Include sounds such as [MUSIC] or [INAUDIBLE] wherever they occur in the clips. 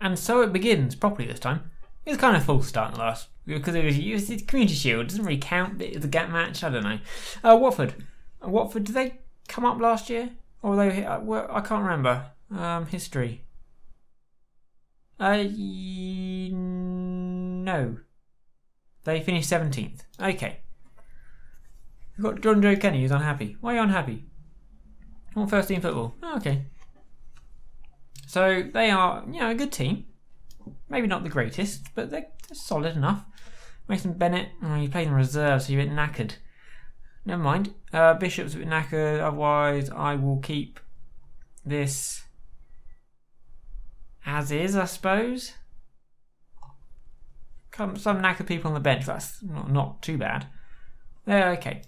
And so it begins properly this time. It's kind of a false start the last because it was, used was the community shield. It doesn't really count. It's a gap match. I don't know. Uh, Watford. Uh, Watford. Did they come up last year, or they? Uh, I can't remember. Um, history. Uh, no. They finished seventeenth. Okay. We've got Jonjoe Kenny who's unhappy. Why are you unhappy? I want first team football. Oh, okay. So they are, you know, a good team. Maybe not the greatest, but they're, they're solid enough. Mason Bennett, oh, he played in reserve, so you're a bit knackered. Never mind. Uh, Bishop's a bit knackered, otherwise I will keep this as is, I suppose. Come, some knackered people on the bench, that's not, not too bad. Yeah, okay.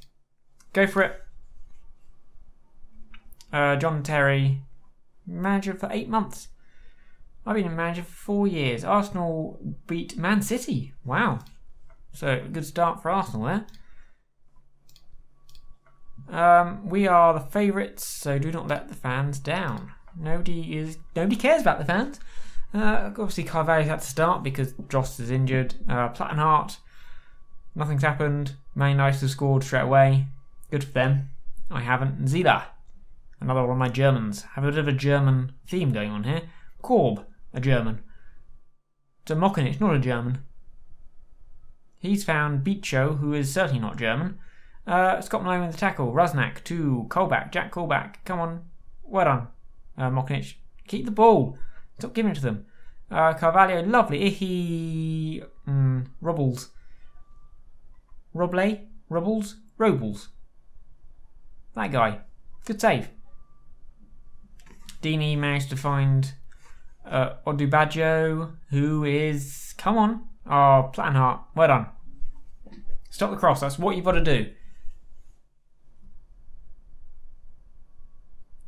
Go for it. Uh, John Terry, manager for eight months. I've been a manager for four years. Arsenal beat Man City. Wow. So, a good start for Arsenal there. Um, we are the favourites, so do not let the fans down. Nobody is. Nobody cares about the fans. Uh, obviously, Carvalho's had to start because Drost is injured. Uh, Plattenhardt, nothing's happened. Man United have scored straight away. Good for them. I haven't. Zieler, another one of my Germans. Have a bit of a German theme going on here. Korb, a German. Mokinic, not a German. He's found Bicho, who is certainly not German. Uh, Scott Malone with the tackle. Rusnak to Colback. Jack Colback. Come on. Well done. Uh. Keep the ball. Stop giving it to them. Uh, Carvalho. Lovely. Ihi. Mm, Rubbles. Roble? Rubbles? Robles. That guy. Good save. Deeney managed to find uh, Odubajo, who is. Come on. Oh, Plattenhardt. Well done. Stop the cross. That's what you've got to do.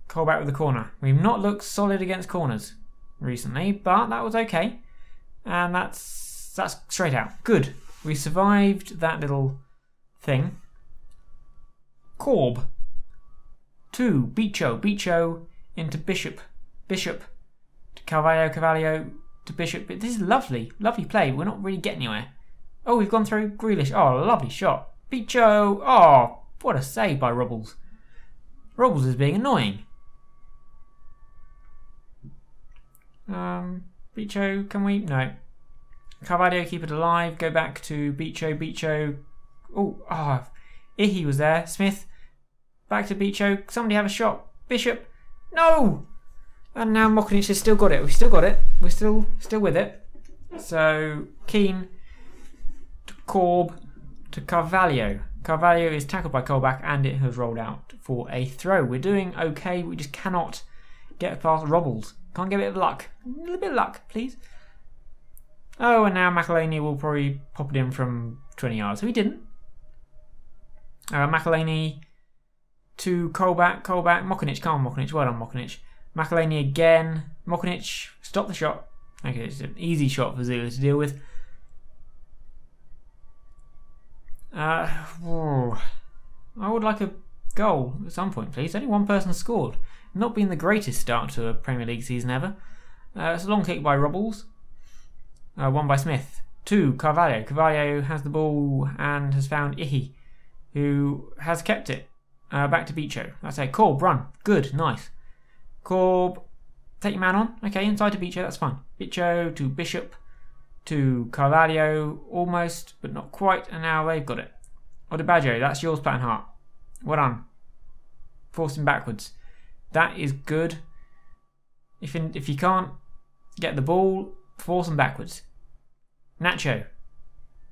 Colback with the corner. We've not looked solid against corners recently, but that was okay. And that's that's straight out. Good. We survived that little thing. Korb. Two. Bicho. Bicho into Bishop. Bishop to Carvalho. Carvalho to Bishop. But this is lovely. Lovely play. We're not really getting anywhere. Oh, we've gone through Grealish. Oh, lovely shot. Bicho. Oh, what a save by Rubbles. Rubbles is being annoying. Um, Bicho, can we? No. Carvalho, keep it alive. Go back to Bicho. Bicho. Oh, ah. Oh, Ihi was there. Smith. Back to Bicho. Somebody have a shot. Bishop. No! And now Mokinic has still got it. We've still got it. We're still still with it. So, Keane to Korb to Carvalho. Carvalho is tackled by Colback and it has rolled out for a throw. We're doing okay. We just cannot get past Rubbles. Can't get a bit of luck. A little bit of luck, please. Oh, and now McElhaney will probably pop it in from 20 yards. So he didn't. Uh, McElhaney to Colback, Colback, Mokinic, come on Mokinic, well done Mokinic. McElhaney again, Mokinic, stop the shot. Okay, it's an easy shot for Zieler to deal with. Uh, I would like a goal at some point, please. Only one person scored. Not been the greatest start to a Premier League season ever. Uh, it's a long kick by Rubbles. Uh, one by Smith. Two, Carvalho. Carvalho has the ball and has found Ihi, who has kept it. Uh, back to Bicho. That's a Korb, run. Good, nice. Korb, take your man on. Okay, inside to Bicho, that's fine. Bicho to Bishop to Carvalho, almost, but not quite, and now they've got it. Odubajo, that's yours, Plattenhardt. Well done. Force him backwards. That is good. If in, if you can't get the ball, force him backwards. Nacho.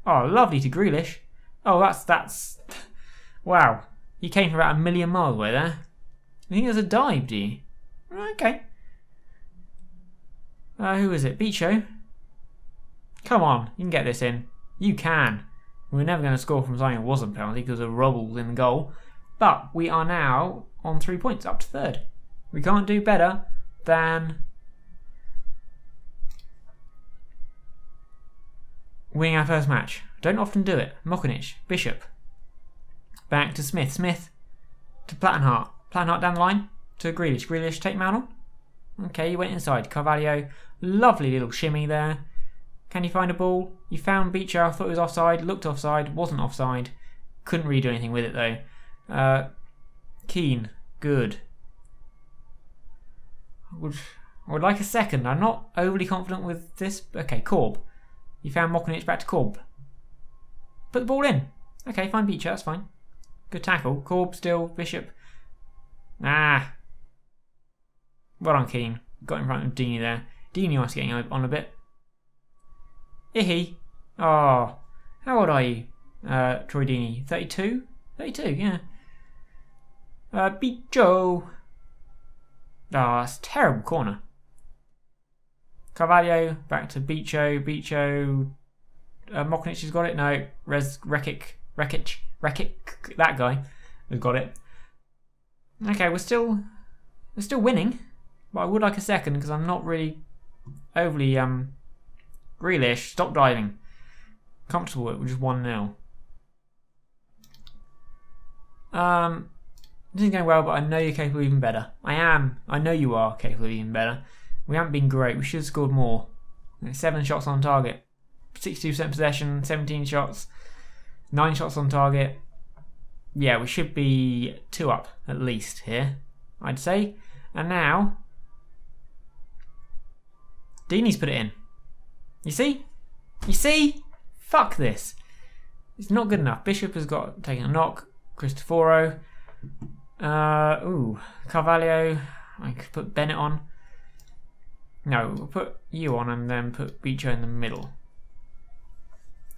Oh, lovely to Grealish. Oh, that's that's [LAUGHS] wow. You came from about a million miles away there. You think it was a dive, do you? Okay. Uh, who is it? Bicho? Come on, you can get this in. You can. We are never going to score from something that wasn't penalty because of Rubbles in the goal. But we are now on three points, up to third. We can't do better than winning our first match. Don't often do it. Mokinic, Bishop. Back to Smith. Smith to Plattenhardt. Plattenhardt down the line to Grealish. Grealish take man on. Okay, you went inside. Carvalho, lovely little shimmy there. Can you find a ball? You found Bicho. I thought it was offside. Looked offside. Wasn't offside. Couldn't really do anything with it though. Uh, Keane, good. I would, I would like a second. I'm not overly confident with this. Okay, Korb. You found Mokonic back to Korb. Put the ball in. Okay, fine Bicho. That's fine. Good tackle. Korb still. Bishop. Ah. Well on Keane. Got in front of Deeney there. Deeney was getting on a bit. Ihi. Oh. How old are you? Uh, Troy Deeney. 32? 32, yeah. Uh, Bicho. Ah, oh, it's terrible corner. Carvalho back to Bicho. Bicho. Uh, Mokonic has got it. No, Rez Rekic. Rekic. Rekic. That guy has got it. Okay, we're still we're still winning, but I would like a second because I'm not really overly um Grealish. Stop diving. Comfortable with just one 0 Um, this isn't going well, but I know you're capable even better. I am. I know you are capable of even better. We haven't been great. We should have scored more. Seven shots on target, 62% possession, 17 shots, nine shots on target. Yeah, we should be two up at least here, I'd say. And now, Deeney's put it in. You see? You see? Fuck this. It's not good enough. Bishop has got taken a knock. Cristoforo. Uh, ooh, Carvalho. I could put Bennett on. No, we'll put you on and then put Bicho in the middle.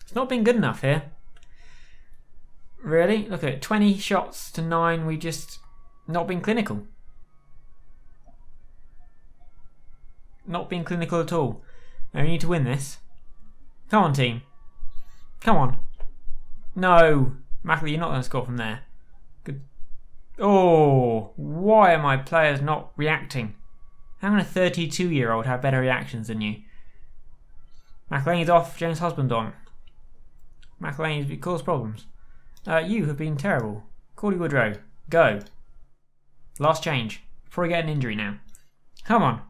It's not been good enough here. Really? Look at it. 20 shots to 9. We've just not been clinical. Not being clinical at all. Now we need to win this. Come on, team. Come on. No. Mackley, you're not going to score from there. Good. Oh, why are my players not reacting? How can a 32 year old have better reactions than you? McLean's off, James Husband on. McLean's caused problems. Uh, you have been terrible. Cauley Woodrow, go. Last change. Before we get an injury now. Come on.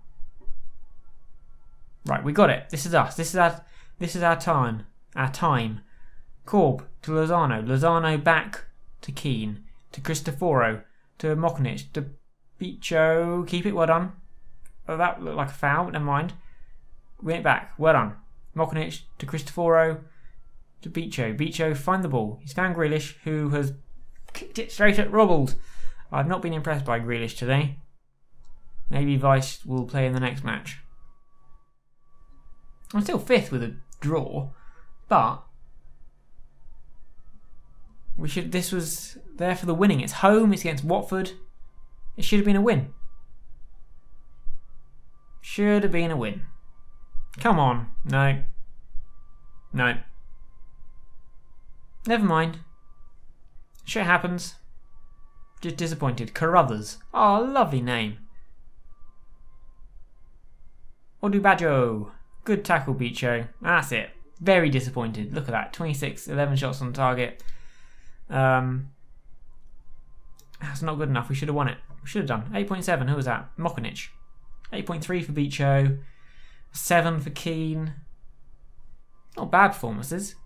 Right, we got it. This is us. This is our this is our time. Our time. Korb to Lozano. Lozano back to Keane. To Cristoforo. To Mokonic. To Bicho. Keep it, well done. Oh, that looked like a foul. Never mind. Win it back. Well done. Mokonic to Cristoforo. To Bicho. Bicho, find the ball. He's found Grealish, who has kicked it straight at Robbles. I've not been impressed by Grealish today. Maybe Weiss will play in the next match. I'm still fifth with a draw, but we should. This was there for the winning. It's home. It's against Watford. It should have been a win. Should have been a win. Come on. No. No. Never mind. Shit happens. Just disappointed. Carruthers. Oh, lovely name. Or do Odubajo. Good tackle, Bicho. That's it. Very disappointed. Look at that. 26, 11 shots on target. Um, that's not good enough. We should have won it. We should have done. 8.7. Who was that? Mokonic. 8.3 for Bicho. 7 for Keane. Not bad performances.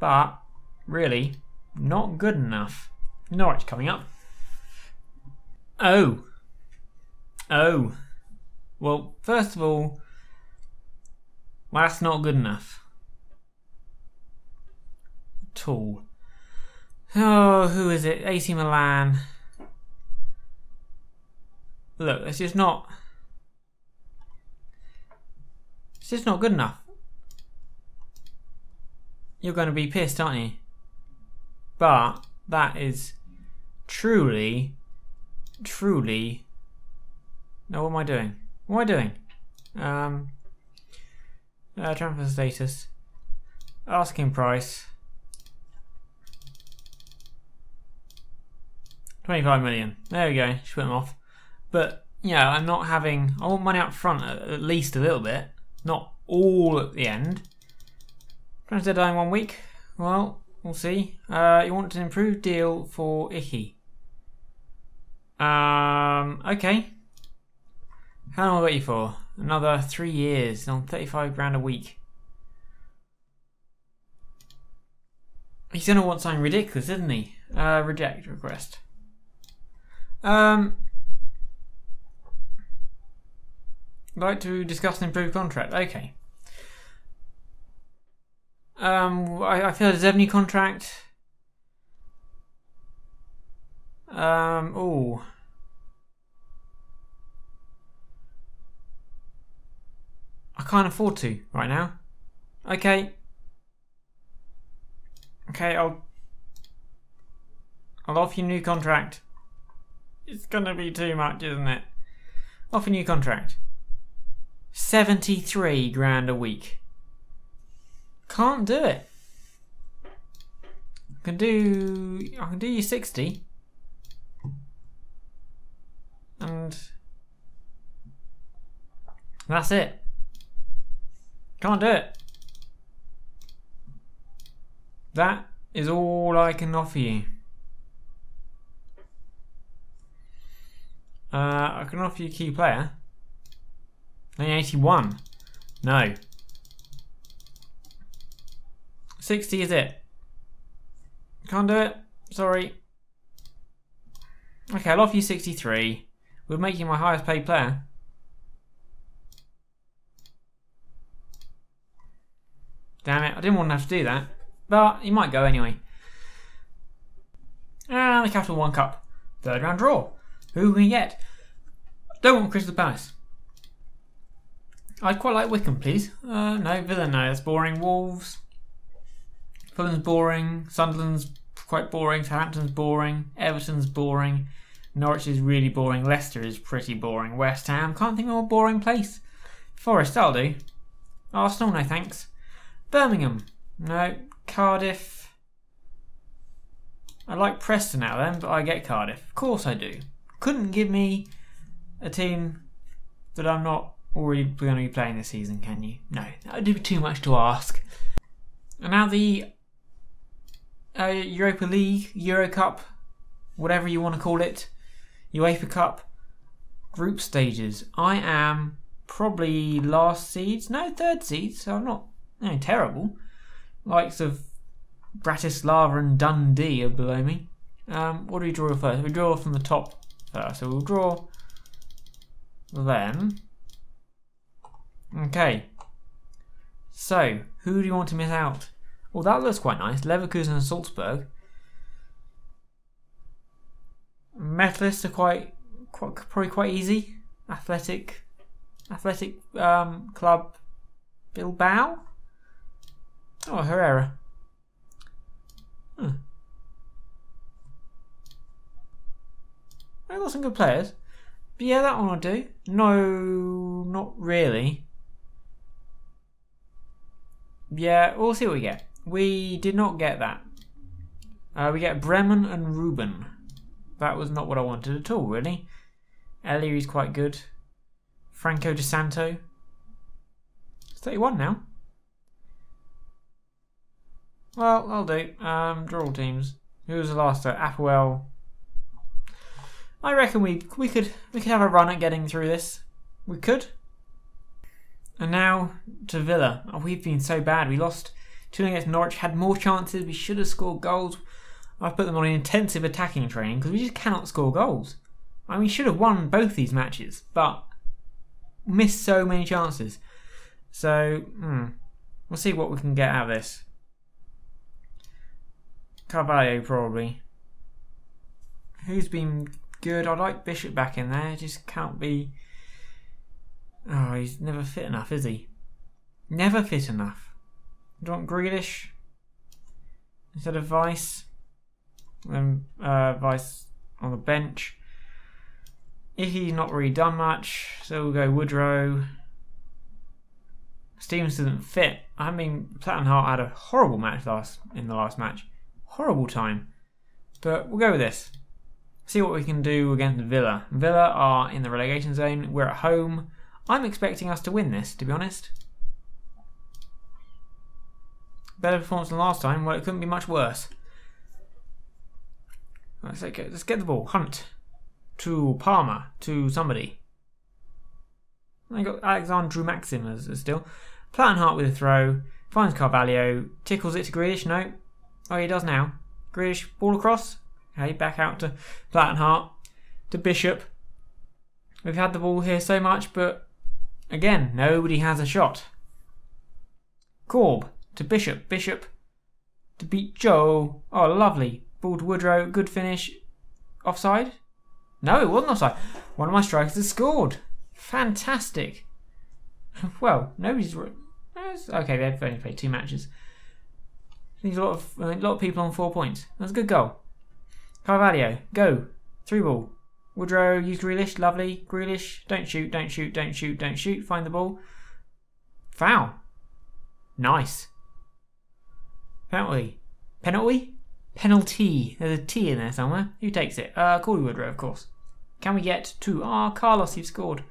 But, really, not good enough. Norwich coming up. Oh. Oh. Well, first of all, well, that's not good enough. At all. Oh, who is it? AC Milan. Look, it's just not. It's just not good enough. You're going to be pissed, aren't you? But that is truly, truly. No, what am I doing? What am I doing? Um, uh, transfer status. Asking price. 25 million. There we go. Just put them off. But, yeah, I'm not having... I want money up front at least a little bit. Not all at the end. Transfer deadline one week. Well, we'll see. Uh, you want an improved deal for Icky. Um, okay. How long I got you for? Another three years on 35 grand a week. He's gonna want something ridiculous, isn't he? Uh, reject request. Um, like to discuss an improved contract. Okay. Um, I, I feel a Zevny contract. Um, oh. I can't afford to right now. Okay. Okay, I'll I'll offer you a new contract. It's gonna be too much, isn't it? Offer a new contract. 73 grand a week. Can't do it. I can do I can do you 60. And that's it. Can't do it. That is all I can offer you. Uh, I can offer you key player. 1981. No. 60 is it. Can't do it. Sorry. Okay, I'll offer you 63. We'll make you my highest paid player. Damn it, I didn't want to have to do that. But he might go anyway. And the Capital One Cup. Third round draw. Who can we get? Don't want Crystal Palace. I'd quite like Wycombe, please. Uh, no, Villa, no, that's boring. Wolves. Fulham's boring. Sunderland's quite boring. Southampton's boring. Everton's boring. Norwich is really boring. Leicester is pretty boring. West Ham, can't think of a boring place. Forest, I'll do. Arsenal, no thanks. Birmingham, no. Cardiff. I like Preston now then, but I get Cardiff. Of course I do. Couldn't give me a team that I'm not already going to be playing this season, can you? No, that would be too much to ask. And now the uh, Europa League, Euro Cup, whatever you want to call it, UEFA Cup group stages. I am probably last seeds, no third seeds, so I'm not no, terrible. Likes of Bratislava and Dundee are below me. Um, what do we draw first? We draw from the top first, so we'll draw them. Okay. So, who do you want to miss out? Well, that looks quite nice. Leverkusen and Salzburg. Metalists are quite, quite probably quite easy. Athletic, athletic um, club Bilbao. Oh, Herrera. Hmm. I got some good players. But yeah, that one I'll do. No, not really. Yeah, we'll see what we get. We did not get that. Uh, we get Bremen and Ruben. That was not what I wanted at all, really. is quite good. Franco Di Santo. It's 31 now. Well, I'll do. Um, draw all teams. Who was the last? Uh, Apoel. I reckon we we could we could have a run at getting through this. We could. And now to Villa. Oh, we've been so bad. We lost 2 against Norwich. Had more chances. We should have scored goals. I've put them on intensive attacking training because we just cannot score goals. I mean, we should have won both these matches, but missed so many chances. So, hmm, we'll see what we can get out of this. Carvalho probably. Who's been good? I like Bishop back in there. Just can't be. Oh, he's never fit enough, is he? Never fit enough. Do you want Grealish instead of Weiss? Then uh, Weiss on the bench. If he's not really done much, so we'll go Woodrow. Stevens doesn't fit. I mean, Plattenhardt had a horrible match last in the last match horrible time. But we'll go with this. See what we can do against Villa. Villa are in the relegation zone. We're at home. I'm expecting us to win this, to be honest. Better performance than last time. Well, it couldn't be much worse. Let's, let's get the ball. Hunt. To Palmer. To somebody. They got Alexandru Maxim as, as still. Plattenhardt with a throw. Finds Carvalho. Tickles it to Grealish. No. Oh, he does now. Grealish, ball across. Okay, back out to Plattenhardt. To Bishop. We've had the ball here so much, but again, nobody has a shot. Korb to Bishop. Bishop to Bicho. Oh, lovely. Ball to Woodrow. Good finish. Offside? No, it wasn't offside. One of my strikers has scored. Fantastic. [LAUGHS] well, nobody's. Okay, they've only played two matches. There's a lot of a lot of people on four points. That's a good goal. Carvalho, go. Through ball. Woodrow, use Grealish, lovely. Grealish, don't shoot, don't shoot, don't shoot, don't shoot. Find the ball. Foul. Nice. Penalty. Penalty? Penalty. There's a T in there somewhere. Who takes it? Uh, Cauley Woodrow, of course. Can we get two? Ah, oh, Carlos, you've scored.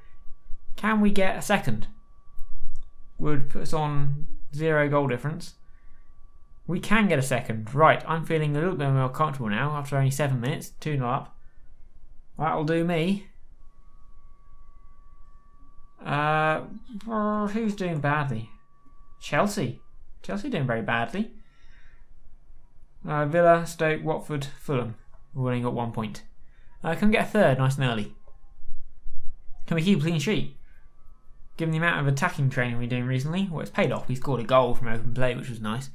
Can we get a second? Would put us on zero goal difference. We can get a second. Right, I'm feeling a little bit more comfortable now after only seven minutes. 2 0 up. That'll do me. Uh, who's doing badly? Chelsea. Chelsea doing very badly. Uh, Villa, Stoke, Watford, Fulham. We're only got one point. Uh, can we get a third nice and early? Can we keep a clean sheet? Given the amount of attacking training we're doing recently, well, it's paid off. We scored a goal from open play, which was nice.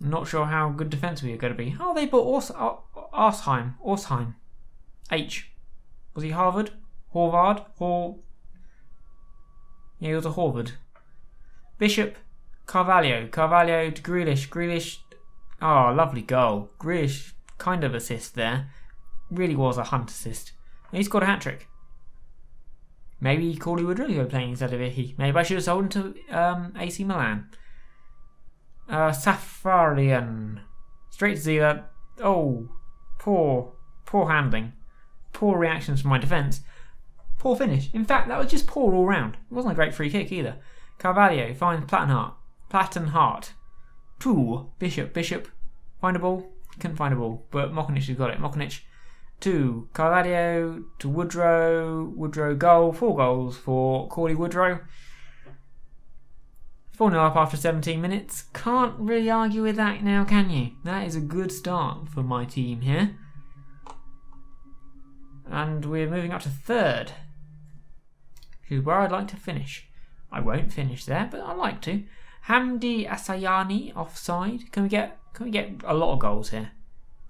Not sure how good defence we are going to be. Oh, they bought Ors- Arsheim. Orsheim. H. Was he Harvard? Horvard? Hor. Yeah, he was a Harvard. Bishop. Carvalho. Carvalho to Grealish. Grealish. Oh, lovely goal. Grealish kind of assist there. Really was a hunt assist. He scored a hat trick. Maybe Cauley Woodrow go playing instead of Icky. Maybe I should have sold him to um, AC Milan. Uh, Safarian. Straight to Zieler. Oh, poor, poor handling. Poor reactions from my defence. Poor finish. In fact, that was just poor all round. It wasn't a great free kick either. Carvalho finds Plattenhardt. Plattenhardt. Two. Bishop. Bishop. Findable. Couldn't find a ball, but Mokonic has got it. Mokonic. Two. Carvalho to Woodrow. Woodrow goal. Four goals for Cauley Woodrow. 4 0 up after 17 minutes. Can't really argue with that now, can you? That is a good start for my team here. And we're moving up to third. Is where I'd like to finish. I won't finish there, but I'd like to. Hamdi Asayani offside. Can we get can we get a lot of goals here?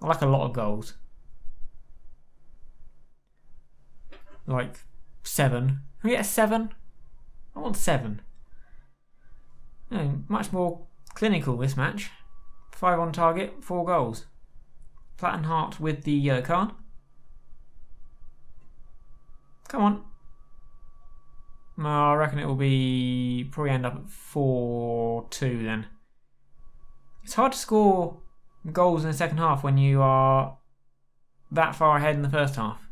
I like a lot of goals. Like seven. Can we get a seven? I want seven. No, much more clinical this match. Five on target, four goals. Plattenhardt with the yellow card. Come on. I reckon it will be probably end up at 4 2 then. It's hard to score goals in the second half when you are that far ahead in the first half.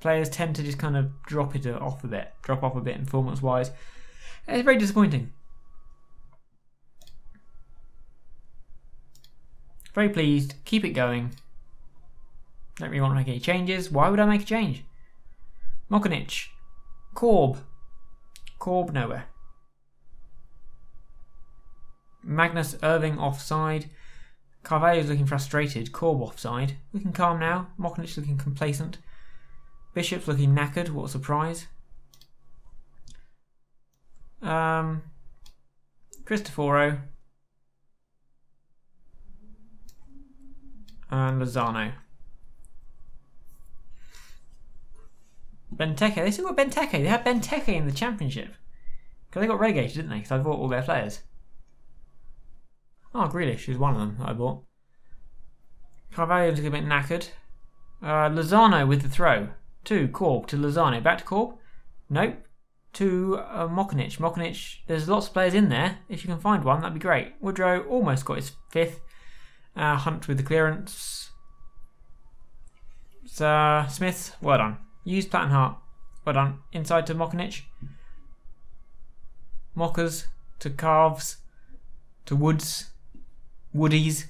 Players tend to just kind of drop it off a bit, drop off a bit performance wise. It's very disappointing. Very pleased. Keep it going. Don't really want to make any changes. Why would I make a change? Mokonic. Korb. Nowhere. Magnus Irving offside. Carvalho's looking frustrated. Korb offside. Looking calm now. Mokonic looking complacent. Bishop's looking knackered. What a surprise. Um, Cristoforo and Lozano. Benteke. They still got Benteke. They had Benteke in the championship. Because they got relegated, didn't they? Because I bought all their players. Oh, Grealish is one of them that I bought. Carvalho's a bit knackered. Uh, Lozano with the throw. Two, Korb to Lozano. Back to Korb. Nope to uh, Mokonic. Mokonic, there's lots of players in there. If you can find one, that'd be great. Woodrow almost got his fifth. Uh, Hunt with the clearance. So, Smith, well done. Use Plattenhardt. Well done. Inside to Mokonic. Mockers to Calves. To Woods. Woodies.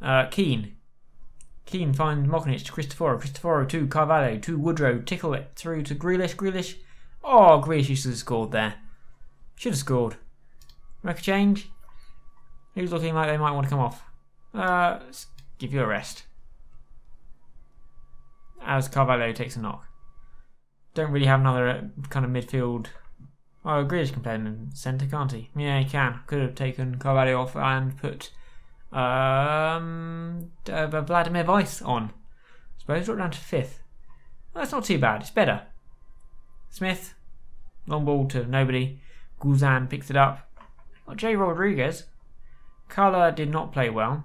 Uh, Keen. Keane finds Mokinic to Cristoforo. Cristoforo to Carvalho to Woodrow. Tickle it through to Grealish. Grealish. Oh, Grealish to have scored there. Should have scored. Make a change. Who's looking like they might want to come off? Uh, give you a rest. As Carvalho takes a knock. Don't really have another uh, kind of midfield. Oh, Grealish can play in centre, can't he? Yeah, he can. Could have taken Carvalho off and put um, uh, Vladimir Weiss on. I suppose drop down to fifth. Well, that's not too bad. It's better. Smith, long ball to nobody. Guzan picks it up. Oh, Jay Rodriguez. Carla did not play well.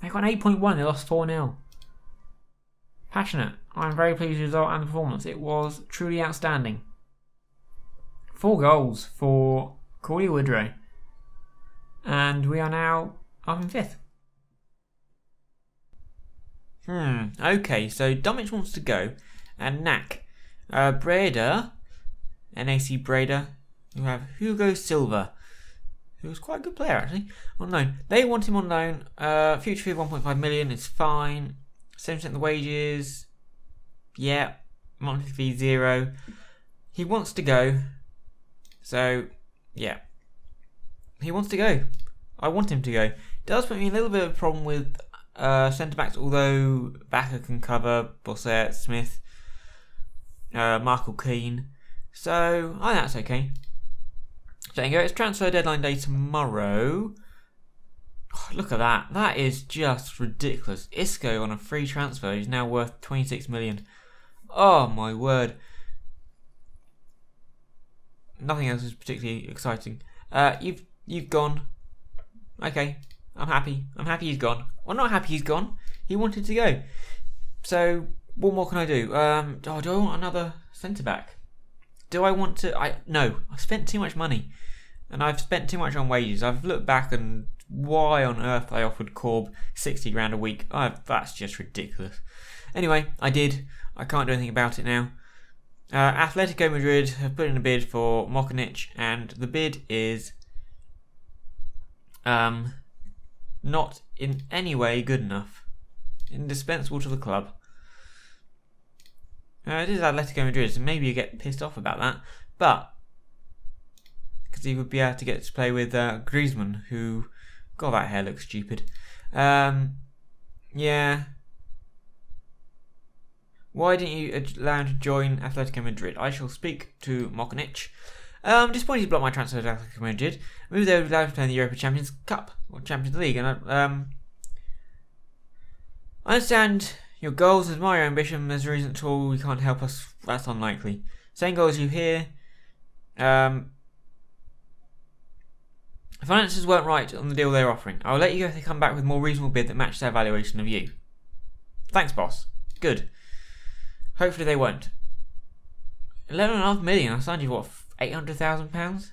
They got an 8.1, they lost 4 0. Passionate. I'm very pleased with the result and the performance. It was truly outstanding. Four goals for Cauley Woodrow. And we are now up in fifth. Hmm, okay, so Dummich wants to go, and Knack. Uh, Breda, NAC Breda, you have Hugo Silva, who's quite a good player actually, on loan. They want him on loan. Uh, future fee 1.5 million is fine. 7% the wages, yeah. Fee zero. He wants to go, so yeah. He wants to go. I want him to go. Does put me a little bit of a problem with uh, centre backs, although Backer can cover Bossert, Smith, uh, Michael Keane. So I think that's okay. So there you go. It's transfer deadline day tomorrow. Oh, look at that. That is just ridiculous. Isco on a free transfer is now worth 26 million. Oh my word. Nothing else is particularly exciting. Uh, you've you've gone. Okay, I'm happy. I'm happy he's gone. Well, not happy he's gone. He wanted to go. So what more can I do? Um, oh, do I want another centre back? Do I want to? I no. I spent too much money, and I've spent too much on wages. I've looked back and why on earth I offered Korb sixty grand a week? Oh, that's just ridiculous. Anyway, I did. I can't do anything about it now. Uh, Atletico Madrid have put in a bid for Mokinic, and the bid is um, not in any way good enough. Indispensable to the club. Uh, it is Atletico Madrid, so maybe you get pissed off about that. But, because he would be able to get to play with uh, Griezmann, who, God, that hair looks stupid. Um, yeah, why didn't you allow him to join Atletico Madrid? I shall speak to Mokinic. Um, disappointed to block my transfer to Atletico Madrid. Maybe they would allow him to play in the Europa Champions Cup or Champions League. And um, I understand your goals as my ambition. There's a reason at all we can't help us. That's unlikely. Same goals you here. Um, finances weren't right on the deal they're offering. I'll let you go if they come back with a more reasonable bid that matches their valuation of you. Thanks, boss. Good. Hopefully they won't. Eleven and a half million. I signed you what eight hundred thousand pounds.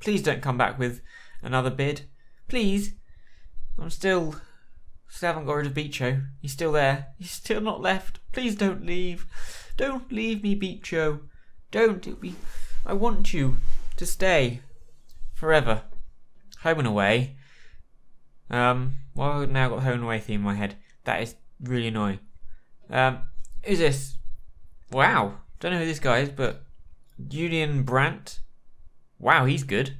Please don't come back with another bid. Please. I'm still still haven't got rid of Bicho. He's still there. He's still not left. Please don't leave. Don't leave me, Bicho. Don't. It'll be. I want you to stay forever. Home and away. Um. Well, I've now got home and away theme in my head. That is really annoying. Um, who's this? Wow. Don't know who this guy is, but Julian Brandt. Wow, he's good.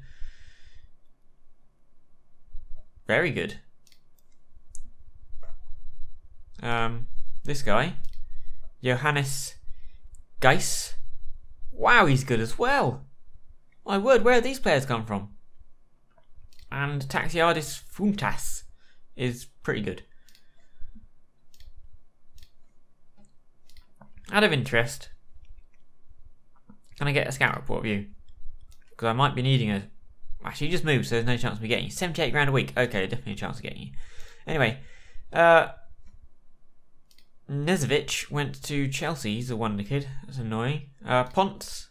Very good. Um, this guy, Johannes Geis. Wow, he's good as well. My word, where have these players come from? And Taxiarchis Fountas is pretty good. Out of interest, can I get a scout report of you? Because I might be needing a. Actually, you just moved, so there's no chance of me getting you. 78 grand a week. Okay, definitely a chance of getting you. Anyway, uh, Nezovic went to Chelsea. He's a wonder kid. That's annoying. Uh, Ponce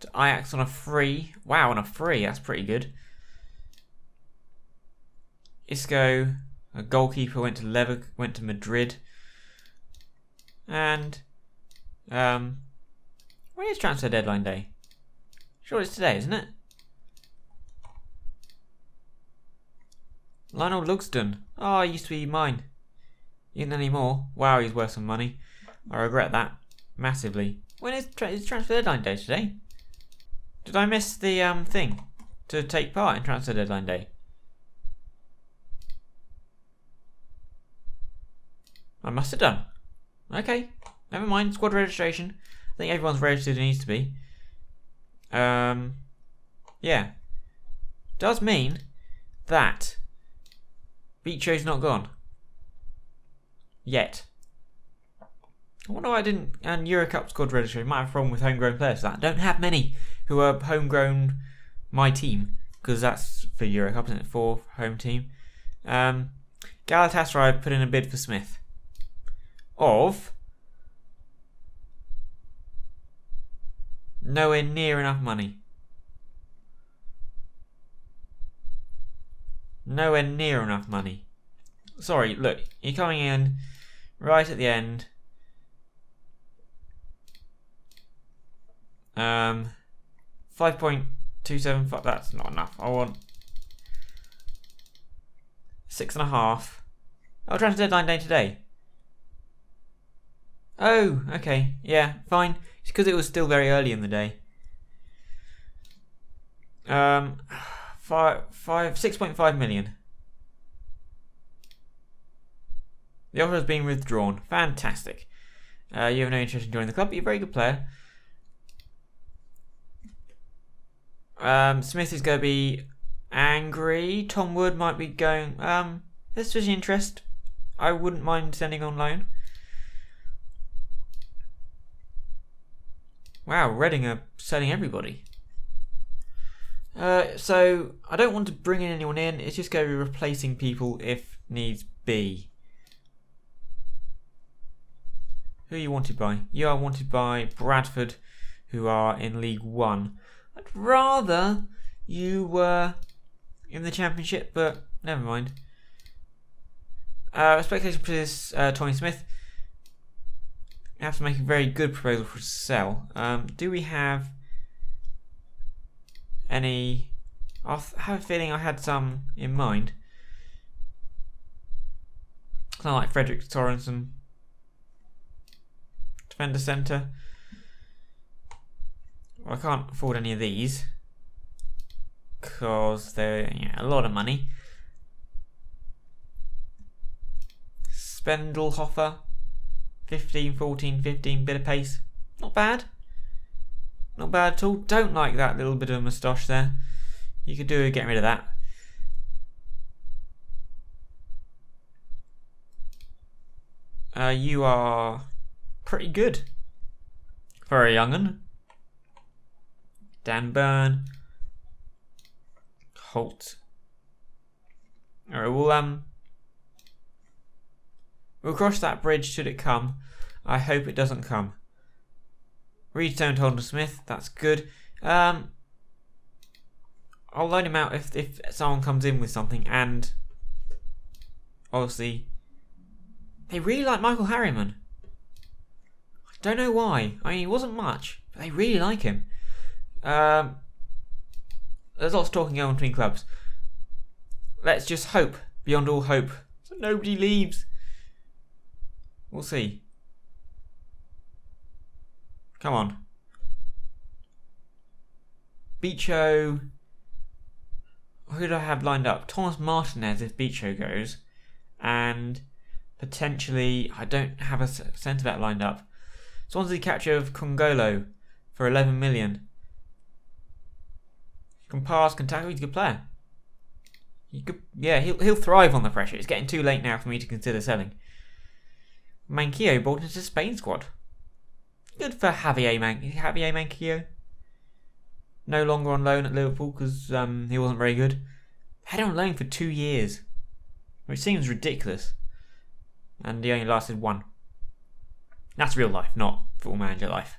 to Ajax on a free. Wow, on a free. That's pretty good. Isco, a goalkeeper, went to Lever, went to Madrid. And um, when is transfer deadline day? Sure, it's today, isn't it? Lionel Lugston. Oh, he used to be mine. Isn't anymore. Wow, he's worth some money. I regret that massively. When is, tra- is transfer deadline day today? Did I miss the um thing to take part in transfer deadline day? I must have done. Okay, never mind. Squad registration. I think everyone's registered and needs to be. Um, yeah. Does mean that Bicho's not gone. Yet. I wonder why I didn't. And Eurocup squad registration might have a problem with homegrown players. That don't have many who are homegrown. My team because that's for Eurocup, isn't it? For home team. Um, Galatasaray put in a bid for Smith. Of nowhere near enough money. Nowhere near enough money. Sorry, look, you're coming in right at the end. Um, 5.275, that's not enough. I want six and a half. I'll try to deadline day today. Oh, okay. Yeah, fine. It's because it was still very early in the day. Um, [SIGHS] five, five, six point five million. The offer has been withdrawn. Fantastic. Uh, you have no interest in joining the club, but you're a very good player. Um, Smith is going to be angry. Tom Wood might be going, um, this is interest. I wouldn't mind sending on loan. Wow, Reading are selling everybody. Uh, so I don't want to bring in anyone in. It's just going to be replacing people if needs be. Who are you wanted by? You are wanted by Bradford, who are in League One. I'd rather you were in the Championship, but never mind. Uh, expectation for this uh, Tommy Smith have to make a very good proposal for sell. Um, do we have any? I have a feeling I had some in mind. Kind of like Frederick Sorensen, defender centre. Well, I can't afford any of these because they're yeah, a lot of money. Spendlhofer 15, 14, 15, bit of pace. Not bad. Not bad at all. Don't like that little bit of moustache there. You could do it, get rid of that. Uh, you are pretty good for a young'un. Dan Burn. Holt. Alright, we'll um We'll cross that bridge should it come. I hope it doesn't come. Redstone told Smith, that's good. Um, I'll loan him out if, if someone comes in with something and obviously they really like Michael Harriman. I don't know why. I mean, he wasn't much, but they really like him. Um, there's lots of talking going on between clubs. Let's just hope, beyond all hope, so nobody leaves. We'll see. Come on. Bicho. Who do I have lined up? Thomas Martinez if Bicho goes. And potentially, I don't have a centre back lined up. Swansea capture of Kongolo for 11 million. Can pass, can tackle, he's a good player. He could, yeah, he'll, he'll thrive on the pressure. It's getting too late now for me to consider selling. Manquillo brought into Spain squad. Good for Javier, Man- Javier Manquillo. No longer on loan at Liverpool because um, he wasn't very good. Had on loan for two years, which seems ridiculous. And he only lasted one. That's real life, not football manager life.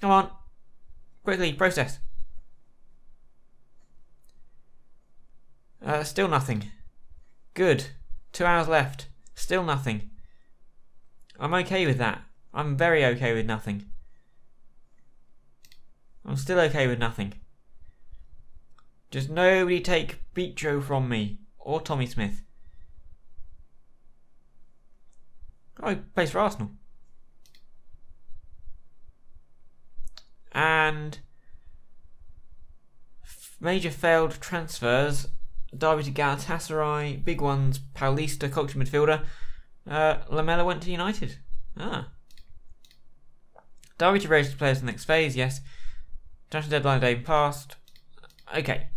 Come on. Quickly, process. Uh, still nothing. Good. Two hours left. Still nothing. I'm okay with that. I'm very okay with nothing. I'm still okay with nothing. Just nobody take Bicho from me. or Tommy Smith. Oh, he plays for Arsenal. And major failed transfers. Derby to Galatasaray, big ones, Paulista, culture midfielder. Uh, Lamela went to United. Ah. Derby to register players in the next phase, yes. Transfer deadline day passed. Okay.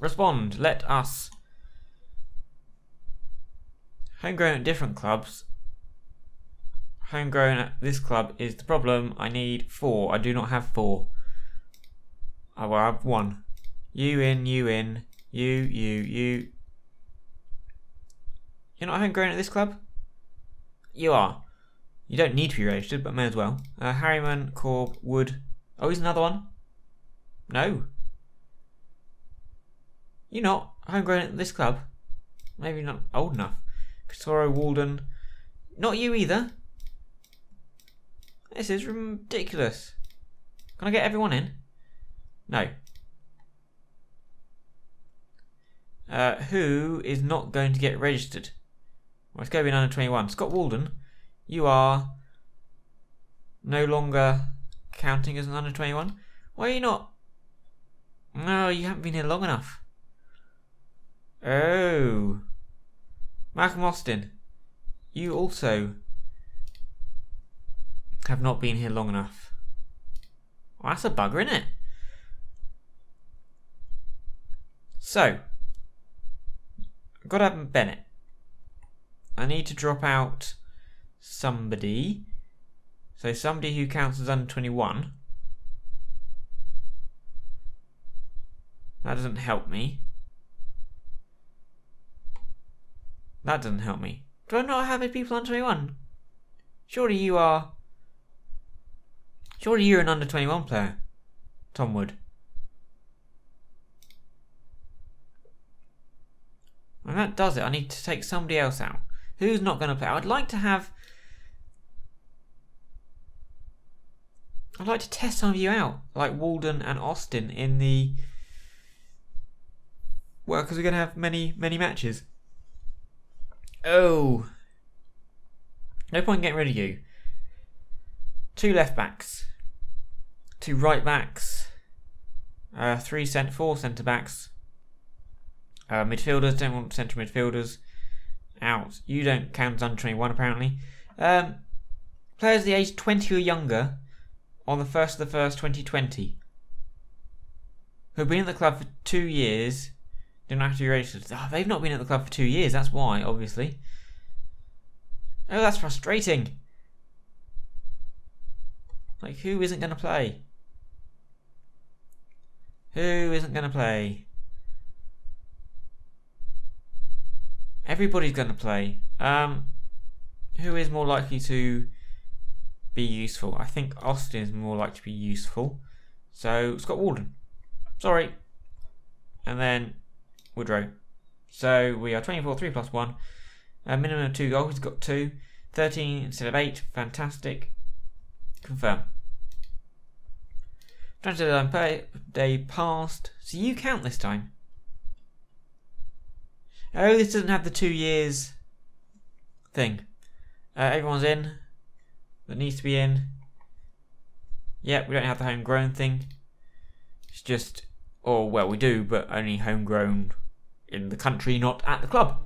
Respond. Let us. Homegrown at different clubs. Homegrown at this club is the problem. I need four. I do not have four. I will have one. You in, you in, you, you, you. You're not homegrown at this club? You are. You don't need to be registered, but may as well. Uh, Harriman, Korb, Wood. Oh, he's another one. No. You're not homegrown at this club. Maybe not old enough. Casoro, Walden. Not you either. This is ridiculous. Can I get everyone in? No. Uh, who is not going to get registered? Well, it's going to be under 21. Scott Walden, you are no longer counting as an under 21. Why are you not? No, you haven't been here long enough. Oh. Malcolm Austin, you also have not been here long enough. Well, that's a bugger, isn't it? So, I've got to have Bennett. I need to drop out somebody. So somebody who counts as under 21. That doesn't help me. That doesn't help me. Do I not have any people under 21? Surely you are... Surely you're an under 21 player, Tom Wood. And that does it. I need to take somebody else out. Who's not going to play? I'd like to have... I'd like to test some of you out, like Walden and Austin in the... Well, because we're going to have many, many matches. Oh. No point getting rid of you. Two left backs. Two right backs. Uh, three cent, four centre backs. Uh, midfielders don't want central midfielders out. You don't count as under 21 apparently. Um, players the age 20 or younger on the 1st of the 1st 2020 who've been at the club for two years don't have to be registered. Oh, they've not been at the club for two years, that's why, obviously. Oh, that's frustrating. Like, who isn't going to play? Who isn't going to play? Everybody's going to play. Um, who is more likely to be useful? I think Austin is more likely to be useful. So, Scott Walden. Sorry. And then Woodrow. So we are 24, 3 plus 1. A minimum of 2 goals, he's got 2. 13 instead of 8, fantastic. Confirm. Transfer day passed. So you count this time. Oh, this doesn't have the two years thing. Uh, everyone's in that needs to be in. Yep, we don't have the homegrown thing. It's just, or well, we do, but only homegrown in the country, not at the club.